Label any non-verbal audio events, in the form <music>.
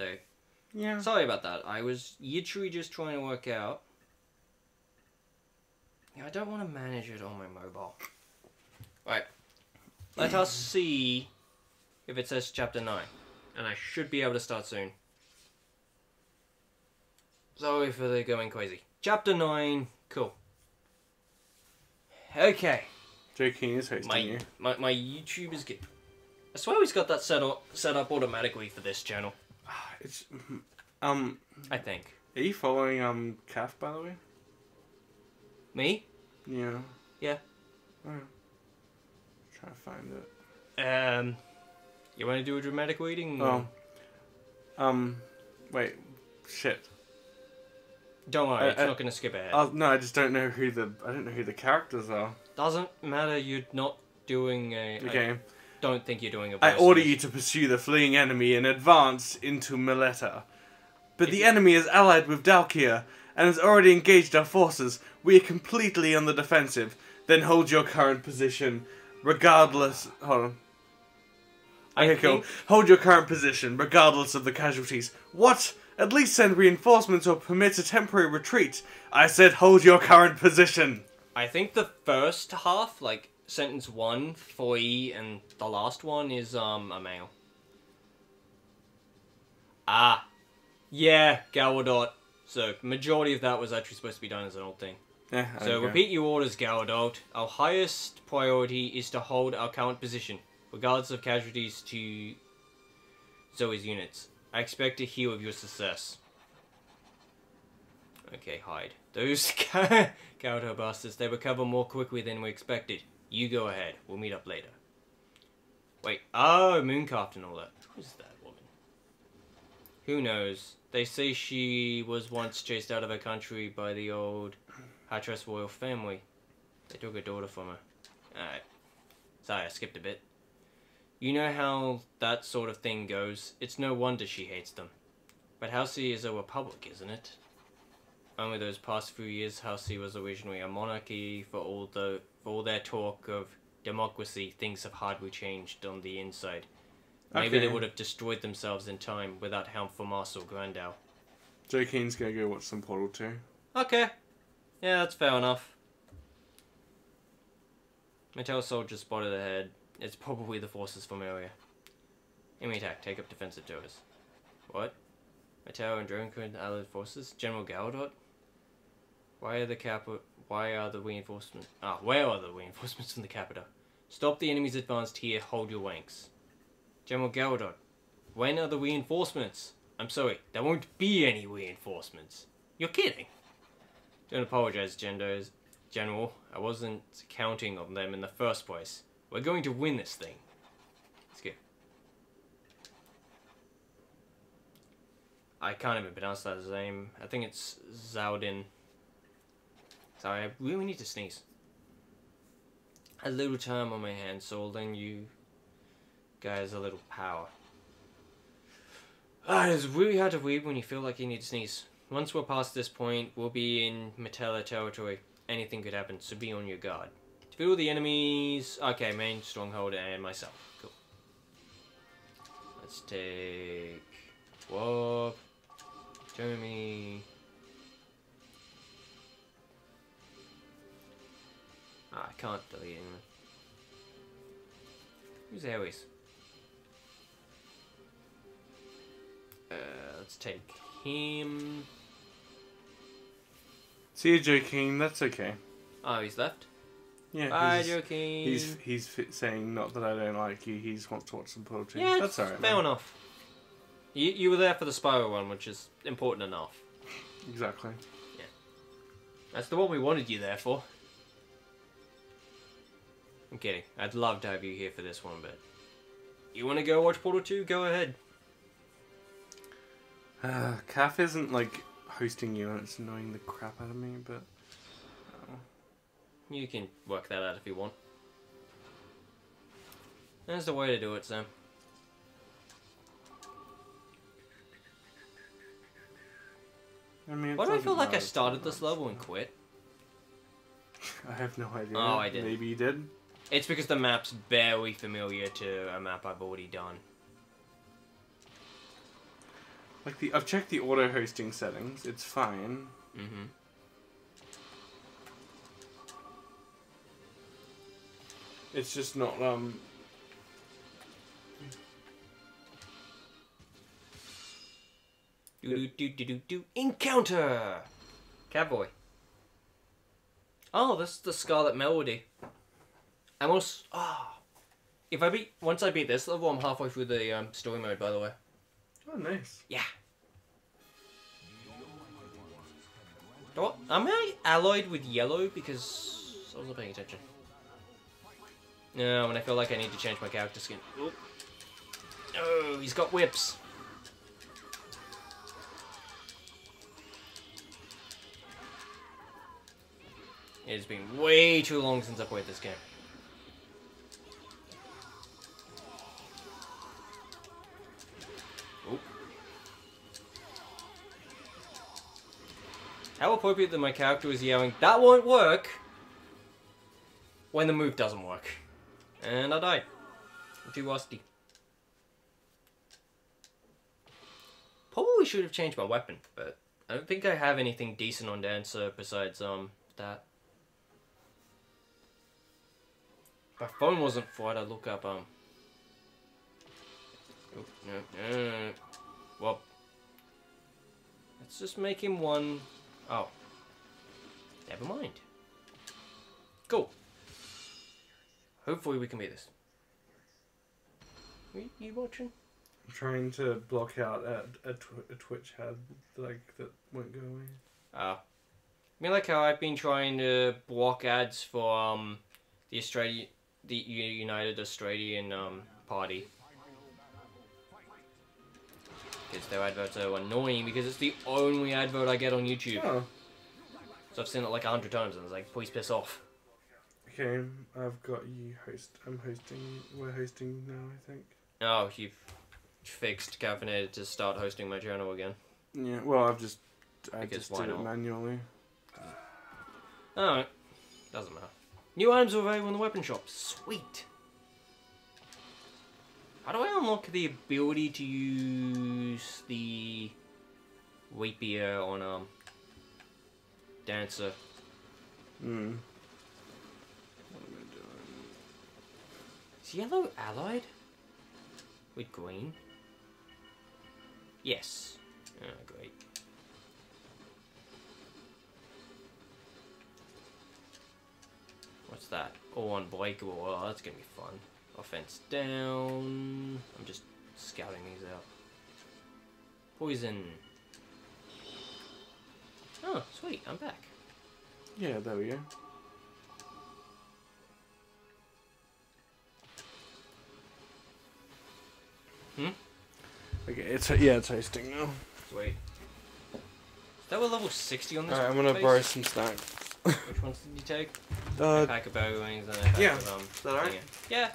So, Yeah. sorry about that. I was literally just trying to work out. Yeah, I don't want to manage it on my mobile. Right. Let us <clears throat> see if it says chapter 9. And I should be able to start soon. Sorry for the going crazy. Chapter 9. Cool. Okay. Joe King is hosting My, you. my, my YouTube is good. I swear he's got that set up, set up automatically for this channel. <sighs> It's um. I think. Are you following um Calf by the way? Me? Yeah. Yeah. Oh. Trying to find it. Um, you want to do a dramatic reading? Oh. Um. Wait. Shit. Don't worry, I, it's uh, not going to skip ahead. Oh no, I just don't know who the I don't know who the characters are. Doesn't matter. You're not doing a. I Okay. Don't think you're doing a. I order you to pursue the fleeing enemy and advance into Mileta. But the enemy is allied with Dalkia and has already engaged our forces. We are completely on the defensive. Then hold your current position, regardless. Hold on. I Okay, cool. Hold your current position, regardless of the casualties. What? At least send reinforcements or permit a temporary retreat. I said hold your current position. I think the first half, like sentence one, for E, and the last one is um a male. Ah, yeah, Galdot. So majority of that was actually supposed to be done as an old thing. Yeah, So repeat your orders, Galdot. Our highest priority is to hold our current position, regardless of casualties to Zoe's units. I expect to hear of your success. Okay, hide. Those <laughs> Galdot bastards, they recover more quickly than we expected. You go ahead. We'll meet up later. Wait, oh, Mooncraft and all that. Who's that woman? Who knows? They say she was once chased out of her country by the old Hatras royal family. They took her daughter from her. Alright. Sorry, I skipped a bit. You know how that sort of thing goes. It's no wonder she hates them. But Halsey is a republic, isn't it? Only those past few years, Halsey was originally a monarchy. For all the for all their talk of democracy, things have hardly changed on the inside. Maybe they would have destroyed themselves in time without help from us or Grandau. Joe Keen's gonna go watch some Portal 2. Okay. Yeah, that's fair enough. Mattel soldier spotted ahead. It's probably the forces from earlier. Enemy attack. Take up defensive towers. What? Mattel and Dronkun allied forces? General Galdot? Why are the capital? Why are the reinforcements? Ah, where are the reinforcements from the capital? Stop the enemy's advance here. Hold your ranks. General Galdot. When are the reinforcements? I'm sorry, there won't be any reinforcements. You're kidding. Don't apologize, Gendos. General. I wasn't counting on them in the first place. We're going to win this thing. Let's go. I can't even pronounce that name. I think it's Zaudin. Sorry, I really need to sneeze. A little time on my hands, so I'll lend you guys a little power. Ah, it's really hard to read when you feel like you need to sneeze. Once we're past this point, we'll be in Metella territory. Anything could happen, so be on your guard. Defeat all the enemies. Okay, main stronghold and myself. Cool. Let's take Warp, Jeremy. Can't delete anyone. Who's Aries? Uh, let's take him. See you, Joe Keen. That's okay. Oh, he's left. Yeah. Bye, he's, Joking. he's he's fi- saying not that I don't like you. He just wants to watch some poetry. yeah, That's alright. fair man. enough. You you were there for the Spyro one, which is important enough. Exactly. Yeah. That's the one we wanted you there for. I'm kidding. I'd love to have you here for this one, but you want to go watch Portal 2? Go ahead. Uh, Calf isn't like hosting you, and it's annoying the crap out of me. But You can work that out if you want. There's the way to do it, Sam. I mean, Why do I feel like I started this level and quit? <laughs> I have no idea. Oh, I didn't. Maybe you did. It's because the map's barely familiar to a map I've already done. Like the I've checked the auto hosting settings. It's fine. Mm-hmm. It's just not um do do do do do. Encounter. Cowboy. Oh, this is the Scarlet Melody. I'm also ah. If I beat once I beat this level, I'm halfway through the um, story mode. By the way. Oh nice. Yeah. Oh, am I alloyed with yellow because I wasn't paying attention? No, when I feel like I need to change my character skin. Oh, oh he's got whips. It's been way too long since I played this game. Appropriate that my character was yelling, that won't work, when the move doesn't work. And I died. I'm too rusty. Probably should have changed my weapon, but I don't think I have anything decent on Dancer besides, um, that. My phone wasn't it, I'd look up, um... Oop, no, no, no, no. Well, let's just make him one... Oh. Never mind. Cool. Hopefully we can beat this. Are you watching? I'm trying to block out a, a, tw- a Twitch ad like that won't go away. Oh. I mean, like how I've been trying to block ads for um the Australia, the United Australian um party. Because their adverts are annoying because it's the only advert I get on YouTube. Oh. So I've seen it like a hundred times and I was like, please piss off. Okay, I've got you host. I'm hosting. We're hosting now, I think. Oh, you've fixed Caffeinated to start hosting my channel again. Yeah. Well, I've just. I Because just why did it manually. Alright. Doesn't matter. New items are available in the weapon shop. Sweet. How do I unlock the ability to use the rapier on um dancer? Hmm. Is yellow allied with green? Yes. Oh, great. What's that? Oh, unbreakable. Oh, that's gonna be fun. Offense down. I'm just scouting these out. Poison. Oh, sweet. I'm back. Yeah, there we go. Hmm? Okay, it's yeah, it's hosting now. Sweet. Is that what level 60 on this Alright, I'm gonna base? borrow some snacks. Which ones did you take? Uh, a pack of berry wings and a pack yeah. of um. is that alright? Yeah. Yeah.